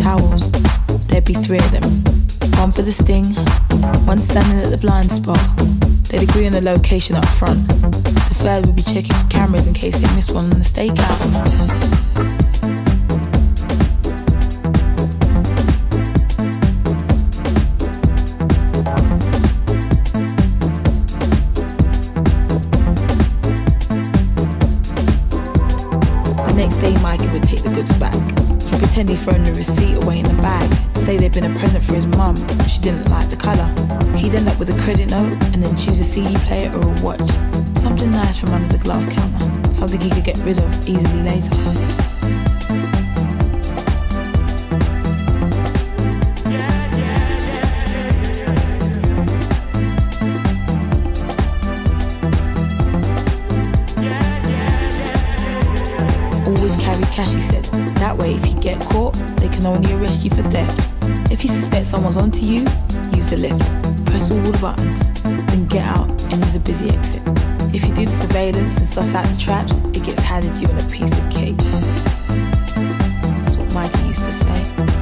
towels. There'd be three of them. One for the sting, one standing at the blind spot. They'd agree on the location up front. The third would be checking for cameras in case they missed one on the stakeout. pretend he'd thrown the receipt been a present for his mum and she didn't like the colour. He'd end up with a credit note and then choose a CD player or a watch. Something nice from under the glass counter. Something he could get rid of easily later. Always carry cash, he said. That way, if you get caught, they can only arrest you for theft. Someone's onto you, use the lift. Press all the buttons, then get out and use a busy exit. If you do the surveillance and suss out the traps, it gets handed to you in a piece of cake. That's what Mikey used to say.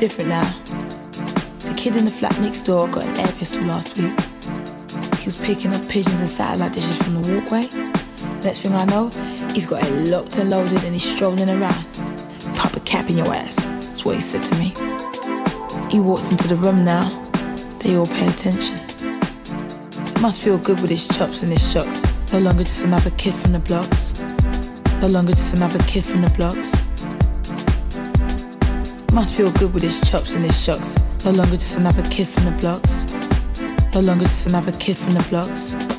Different now. The kid in the flat next door got an air pistol last week. He was picking up pigeons and satellite dishes from the walkway. Next thing I know, he's got it locked and loaded and he's strolling around. Pop a cap in your ass, that's what he said to me. He walks into the room now, they all pay attention. Must feel good with his chops and his shots. No longer just another kid from the blocks. No longer just another kid from the blocks. Must feel good with his chops and his shocks. No longer just another kid from the blocks. No longer just another kid from the blocks.